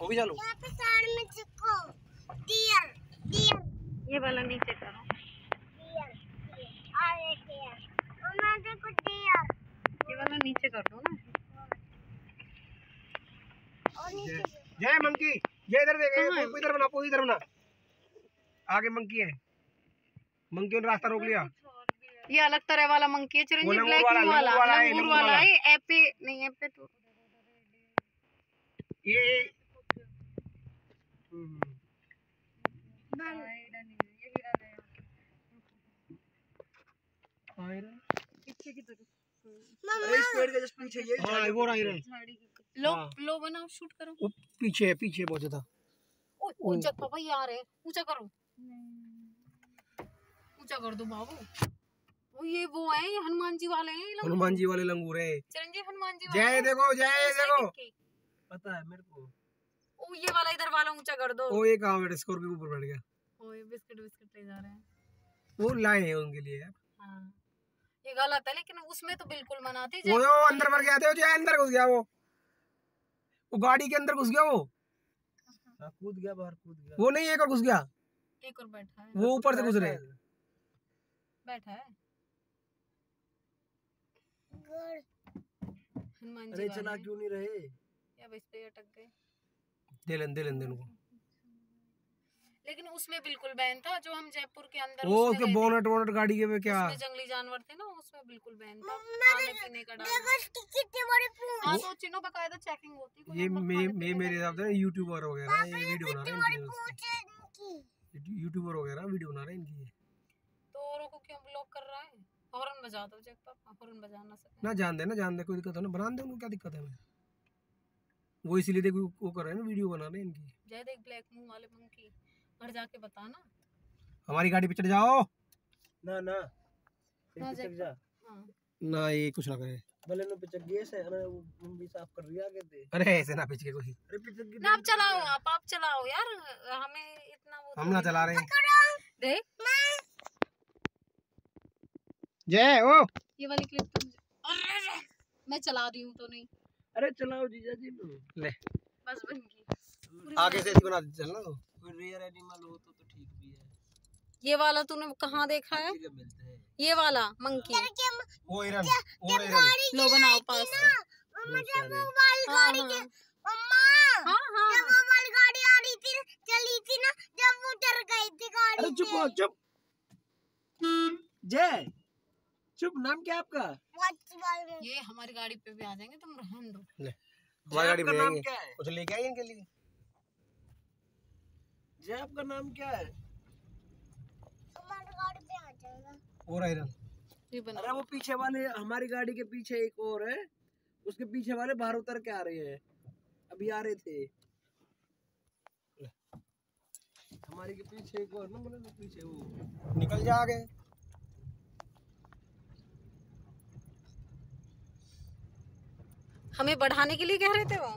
वो भी चालू यहाँ पे साइड में चिपको। डियर डियर ये वाला नीचे करो। डियर और एक डियर और मैं देखो डियर ये वाला नीचे कर दो ना। और नीचे जय मंकी। ये इधर देख इधर बना पो इधर बना। आगे मंकी है। मंकी ने रास्ता रोक लिया। ये अलग तरह वाला मंकी है चिरंजीव ब्लैक वाला, वाला लंगूर वाला है। है ऐप नहीं ऐप पे तो ये की तरफ़ अरे के हाँ वो रहा। इधर लो हाँ। लो बनाओ शूट करो। वो पीछे है पीछे बहुत ज़्यादा। ओ ऊँचा पापा ये आ ऊँचा करो। ऊँचा कर दो बाबू। वो ये वो है ये हनुमान जी वाले हैं हनुमान जी वाले लंगूर है। चिरंजीव हनुमान जी जय देखो जय देखो। पता है मेरे को। ओ ये वाला इधर वाला ऊँचा कर दो। वो एक कहाँ स्कॉर्पियो ऊपर बैठ गया। ओ ये बिस्किट बिस्किट ले जा रहे हैं। वो लाए हैं उनके लिए यार। ये गलत है लेकिन उसमें तो बिल्कुल मनाते वो जो अंदर भर गया था जो अंदर घुस गया वो। वो गाड़ी के अंदर घुस गया वो। कूद गया बाहर कूद गया। वो नहीं एक और घुस गया। एक और बैठा है। वो ऊपर से घुस रहे बैठा है। अरे चला क्यों नहीं रहे? या बस पे अटक गए। दे लेन दे लेन दे उनको। लेकिन उसमें बिल्कुल बैन था जो हम जयपुर के अंदर वो गए बोनट वोनट गाड़ी के पे क्या? उसमें जंगली जानवर थे ना उसमें बिल्कुल बैन था खाने पीने का डालना। देखो कितने बड़े फूल। हाँ तो चिन्हों बकायदा चेकिंग होती ये मे मे मेरे हिसाब से यूट्यूबर वगैरह ये वीडियो बना रहे हैं है यूट्यूबर वगैरह वीडियो बना रहे हैं इनकी। तो औरों को क्यों ब्लॉक कर रहा है? हॉर्न बजा दो जब पापा हॉर्न बजा ना सके। ना जान दे ना जान दे कोई दिक्कत है ना बना दे उनको क्या दिक्कत है हमें? वो इसीलिए देखो वो कर रहे हैं ना वीडियो बना रहे हैं इनकी। जय देख ब्लैक मुँह वाले मंकी घर जाके बता ना हमारी गाड़ी पे चढ़ जाओ। ना ना। हाँ, चक जा। हाँ। ना ये कुछ ना करे। बलेनो पे चक गए से अरे वो हम भी साफ़ कर रही आगे थे अरे ऐसे ना पीछे कोई। अरे पे चक ना आप चलाओ आप आप चलाओ यार। हमें इतना वो हम ना चला रहे हैं। देख। जय ओ। ये वाली क्लिप तो मुझे अरे मैं चला रही हूँ तो नहीं। अरे चलाओ जीजा जी ले। बस बन गई। आगे से ऐसी बना चलना तो। रेयर एनिमल हो तो तो ठीक भी है। ये वाला तूने कहाँ देखा है? ये वाला मंकी वो हिरन वो हिरन लो बनाओ पास हाँ गाड़ी के हाँ। हाँ हाँ। जब वो वाली गाड़ी आ रही थी चली थी ना जब वो डर गई थी गाड़ी अरे चुप हो चुप। जय। चुप नाम क्या आपका? ये हमारी गाड़ी पे भी आ जाएँगे तुम रहन दो। हमारी गाड़ी पे नाम क्या है? कुछ लेके आए इनके लिए? जय आपका नाम क्या है? हमारी गाड़ी पे आ जाएगा। वो रहा हिरन ये बना। अरे वो पीछे वाले हमारी गाड़ी के पीछे एक और है। उसके पीछे वाले बाहर उतर के आ रहे हैं। अभी आ रहे थे। हमारे के पीछे एक और ना बोले पीछे वो। निकल जा आगे। हमें बढ़ाने के लिए कह रहे थे वो?